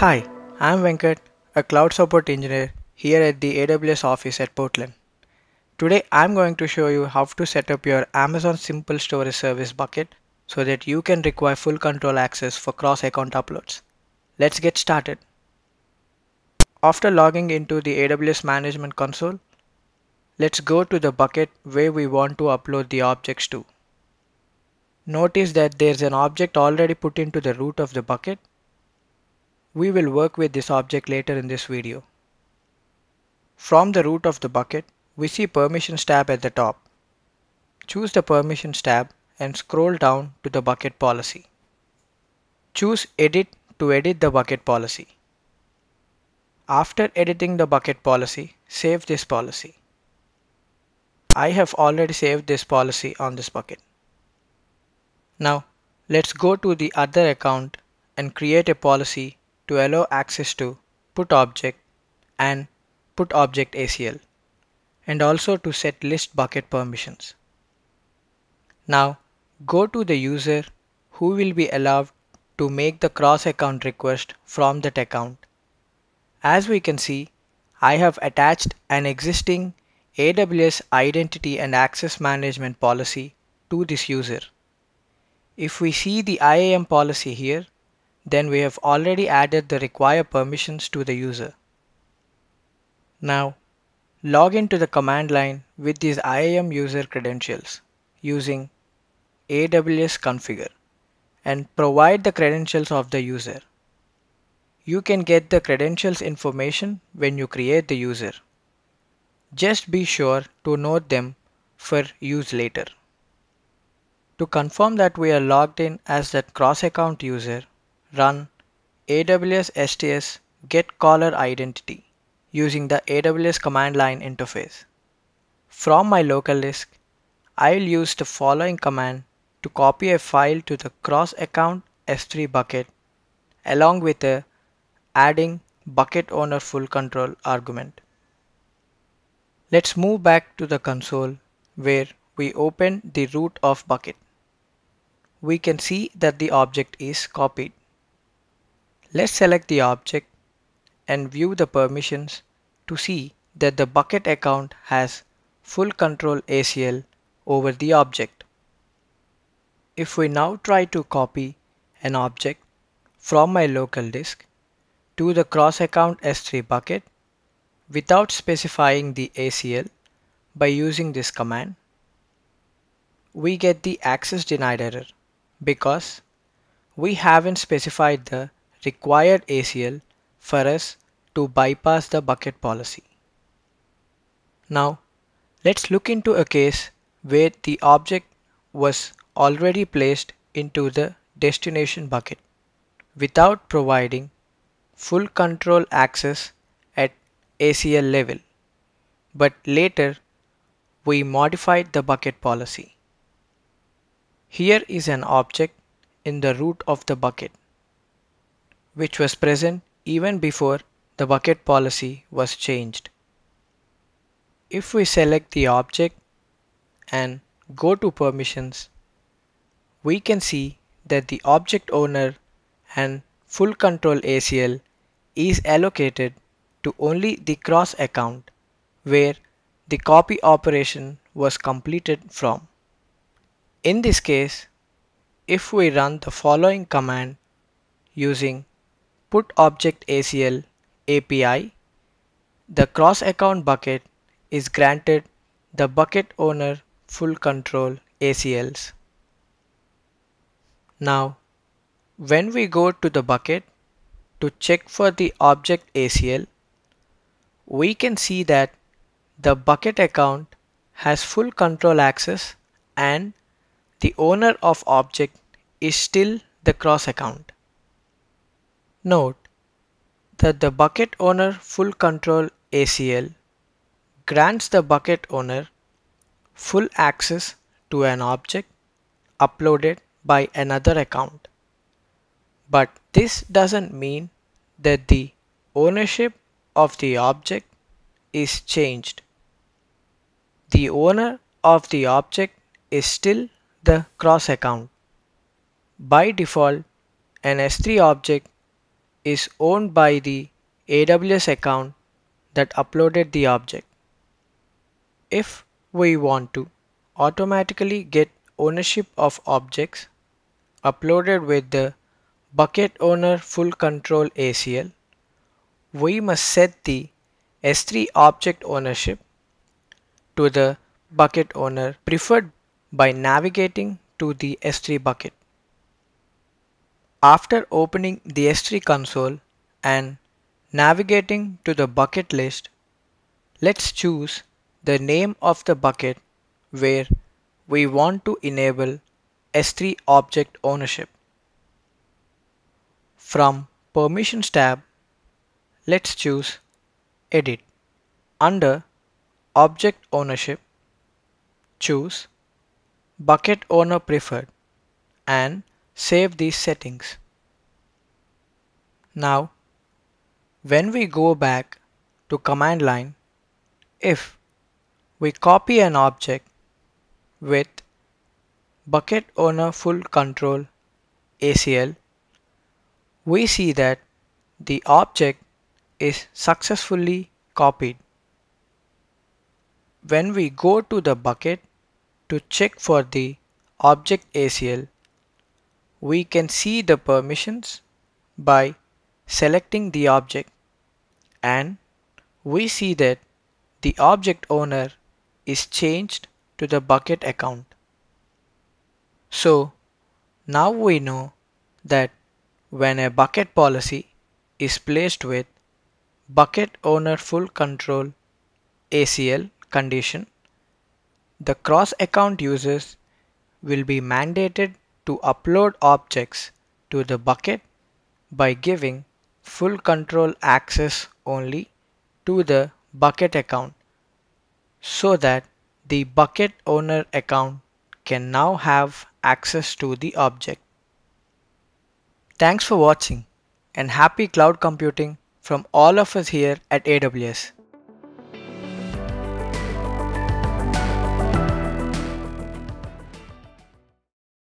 Hi, I'm Venkat, a cloud support engineer here at the AWS office at Portland. Today I'm going to show you how to set up your Amazon Simple Storage Service bucket so that you can require full control access for cross-account uploads. Let's get started. After logging into the AWS Management Console, let's go to the bucket where we want to upload the objects to. Notice that there's an object already put into the root of the bucket. We will work with this object later in this video. From the root of the bucket, we see Permissions tab at the top. Choose the Permissions tab and scroll down to the bucket policy. Choose Edit to edit the bucket policy. After editing the bucket policy, save this policy. I have already saved this policy on this bucket. Now let's go to the other account and create a policy to allow access to put object and put object ACL and also to set list bucket permissions. Now go to the user who will be allowed to make the cross account request from that account. As we can see, I have attached an existing AWS identity and access management policy to this user. If we see the IAM policy here, then we have already added the required permissions to the user. Now log into the command line with these IAM user credentials using AWS configure and provide the credentials of the user. You can get the credentials information when you create the user. Just be sure to note them for use later. To confirm that we are logged in as that cross-account user, run AWS STS get caller identity using the AWS command line interface. From my local disk, I will use the following command to copy a file to the cross-account S3 bucket along with a adding bucket owner full control argument. Let's move back to the console where we open the root of bucket we can see that the object is copied. Let's select the object and view the permissions to see that the bucket account has full control ACL over the object. If we now try to copy an object from my local disk to the cross account S3 bucket without specifying the ACL by using this command, we get the access denied error because we haven't specified the required ACL for us to bypass the bucket policy. Now let's look into a case where the object was already placed into the destination bucket without providing full control access at ACL level but later we modified the bucket policy. Here is an object in the root of the bucket, which was present even before the bucket policy was changed. If we select the object and go to permissions, we can see that the object owner and full control ACL is allocated to only the cross account where the copy operation was completed from. In this case, if we run the following command using put object ACL API, the cross account bucket is granted the bucket owner full control ACLs. Now, when we go to the bucket to check for the object ACL, we can see that the bucket account has full control access and the owner of object is still the cross account. Note that the bucket owner full control ACL grants the bucket owner full access to an object uploaded by another account. But this doesn't mean that the ownership of the object is changed. The owner of the object is still the cross account. By default, an S3 object is owned by the AWS account that uploaded the object. If we want to automatically get ownership of objects uploaded with the bucket owner full control ACL, we must set the S3 object ownership to the bucket owner preferred by navigating to the S3 bucket. After opening the S3 console and navigating to the bucket list, let's choose the name of the bucket where we want to enable S3 object ownership. From Permissions tab, let's choose Edit. Under Object Ownership, choose Bucket Owner Preferred and save these settings. Now, when we go back to command line, if we copy an object with bucket owner full control ACL, we see that the object is successfully copied. When we go to the bucket to check for the object ACL, we can see the permissions by selecting the object and we see that the object owner is changed to the bucket account. So now we know that when a bucket policy is placed with bucket owner full control ACL condition, the cross account users will be mandated to upload objects to the bucket by giving full control access only to the bucket account so that the bucket owner account can now have access to the object. Thanks for watching and happy cloud computing from all of us here at AWS.